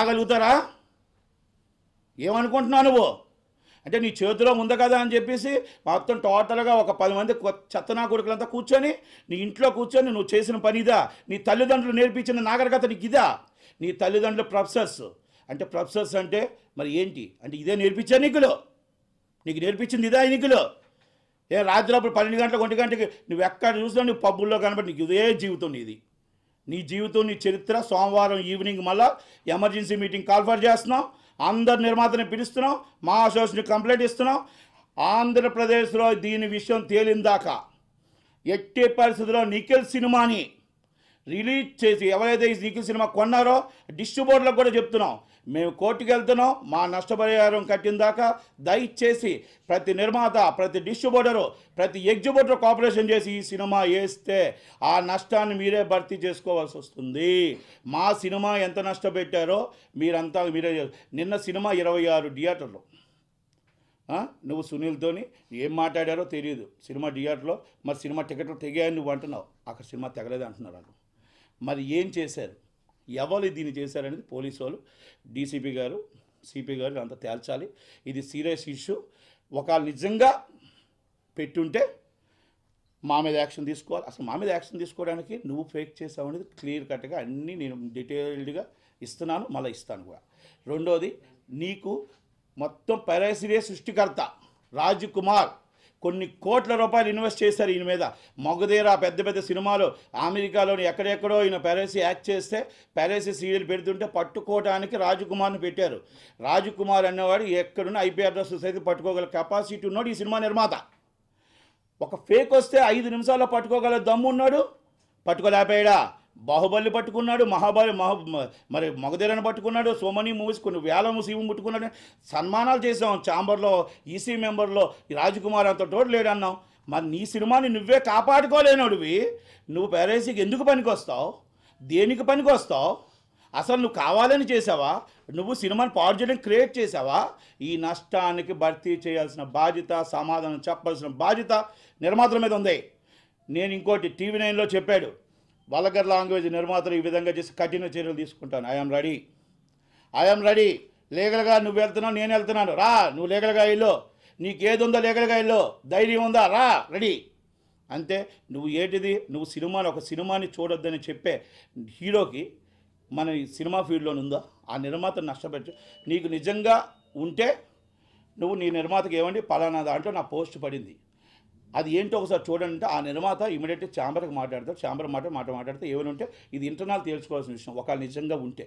రాగలుగుతారా ఏమనుకుంటున్నావు నువ్వు? అంటే నీ చేతిలో ఉంది కదా అని చెప్పేసి మొత్తం టోటల్గా ఒక పది మంది చెత్తనా కొడుకులంతా కూర్చొని నీ ఇంట్లో కూర్చొని నువ్వు చేసిన పని ఇదా? నీ తల్లిదండ్రులు నేర్పించిన నాగరికత నీకు ఇదా? నీ తల్లిదండ్రులు ప్రొఫెసర్స్. అంటే ప్రొఫెసర్స్ అంటే మరి ఏంటి? అంటే ఇదే నేర్పించా నీకులో. నీకు నేర్పించింది ఇదా నీకులు? ఏ రాత్రిప్పుడు పన్నెండు గంటలకు ఒంటి గంటకి నువ్వు ఎక్కడ చూసినా నువ్వు పబ్బుల్లో కనబడి నీకు ఇదే జీవితం నీది. నీ జీవితం నీ చరిత్ర సోమవారం ఈవినింగ్ మళ్ళా ఎమర్జెన్సీ మీటింగ్ కాల్ఫర్ చేస్తున్నాం. అందరు నిర్మాతని పిలుస్తున్నాం. మా అసోసియేషన్ కంప్లైంట్ ఇస్తున్నాం. ఆంధ్రప్రదేశ్లో దీని విషయం తేలిందాకా ఎట్టి పరిస్థితుల్లో నిఖిల్ సినిమాని రిలీజ్ చేసి ఎవరైతే ఈ సినిమా కొన్నారో డిస్ట్రిబ్యూటర్లకు కూడా చెప్తున్నాం. మేము కోర్టుకు వెళ్తున్నాం. మా నష్టపరిహారం కట్టిన దాకా దయచేసి ప్రతి నిర్మాత ప్రతి డిస్ట్రిబ్యూటరు ప్రతి ఎగ్జిబ్యూటర్ కోఆపరేషన్ చేసి ఈ సినిమా వేస్తే ఆ నష్టాన్ని మీరే భర్తీ చేసుకోవాల్సి వస్తుంది. మా సినిమా ఎంత నష్టపెట్టారో మీరంతా మీరే నిన్న సినిమా ఇరవై ఆరు థియేటర్లు. నువ్వు సునీల్తోని ఏం మాట్లాడారో తెలియదు సినిమా థియేటర్లో మరి సినిమా టికెట్లు తెగాయని నువ్వు అంటున్నావు. అక్కడ సినిమా తెగలేదు అంటున్నారు వాళ్ళు. మరి ఏం చేశారు? ఎవరు దీన్ని చేశారనేది పోలీసు వాళ్ళు డీసీపీ గారు సిపి గారు అంతా తేల్చాలి. ఇది సీరియస్ ఇష్యూ. ఒక నిజంగా పెట్టుంటే మా మీద యాక్షన్ తీసుకోవాలి. అసలు మా మీద యాక్షన్ తీసుకోవడానికి నువ్వు ఫేక్ చేసావు అనేది క్లియర్ కట్గా అన్నీ నేను డీటెయిల్డ్గా ఇస్తున్నాను మళ్ళీ ఇస్తాను కూడా. రెండోది నీకు మొత్తం పెరాసిరియే సృష్టికర్త రాజ్ కుమార్ కొన్ని కోట్ల రూపాయలు ఇన్వెస్ట్ చేశారు ఈయన మీద. మొగదేరా పెద్ద పెద్ద సినిమాలు అమెరికాలోని ఎక్కడెక్కడో ఈయన పెరేసి యాక్ట్ చేస్తే పెరేసి సీరియల్ పెడుతుంటే పట్టుకోవడానికి రాజకుమార్ని పెట్టారు. రాజకుమార్ అనేవాడు ఎక్కడున్న ఐపీఆర్ అయితే పట్టుకోగల కెపాసిటీ ఉన్నాడు ఈ సినిమా నిర్మాత. ఒక ఫేక్ వస్తే ఐదు నిమిషాల్లో పట్టుకోగల దమ్ము ఉన్నాడు పట్టుకోలేకపోయాడా? బాహుబలి పట్టుకున్నాడు మహాబలి మహా మరి మగధీరని పట్టుకున్నాడు సోమని మూవీస్ కొన్ని వేల శివం పట్టుకున్నాడు సన్మానాలు చేసాం ఛాంబర్లో ఈసీ మెంబర్లో రాజకుమార్ అంత తోడు లేడన్నాం. మరి నీ సినిమాని నువ్వే కాపాడుకోలేనోడివి. నువ్వు పేరేసీకి ఎందుకు పనికొస్తావు? దేనికి పనికొస్తావు? అసలు నువ్వు కావాలని చేసావా నువ్వు సినిమాని పాడు చేయడం క్రియేట్ చేసావా ఈ నష్టానికి భర్తీ చేయాల్సిన బాధ్యత సమాధానం చెప్పాల్సిన బాధ్యత నిర్మాతల మీద ఉంది. నేను ఇంకోటి టీవీ నైన్లో చెప్పాడు. వల్గర్ లాంగ్వేజ్ నిర్మాతలు ఈ విధంగా చేసి కఠిన చర్యలు తీసుకుంటాను. ఐఎమ్ రెడీ ఐఎమ్ రెడీ లీగల్గా నువ్వు వెళ్తున్నావు నేను వెళ్తున్నాను. రా నువ్వు లీగల్గా ఇల్లు నీకేది ఉందో లీగల్గా ఇల్లు ధైర్యం ఉందా? రా రెడీ అంతే నువ్వు ఏంటిది? నువ్వు సినిమాని ఒక సినిమాని చూడొద్దని చెప్పే హీరోకి మన సినిమా ఫీల్డ్లోనే ఉందా? ఆ నిర్మాత నష్టపెట్టు. నీకు నిజంగా ఉంటే నువ్వు నీ నిర్మాతకి ఏమండి? పలానా దాంట్లో నా పోస్ట్ పడింది. అది ఏంటో ఒకసారి చూడండి. అంటే ఆ నిర్మాత ఇమీడియట్గా ఛాంబర్కి మాట్లాడతారు ఛాంబర్ మాట మాట మాట్లాడితే ఏమైనా ఉంటే ఇది ఇంటర్నల్ తేల్చుకోవాల్సిన విషయం. ఒకవేళ నిజంగా ఉంటే.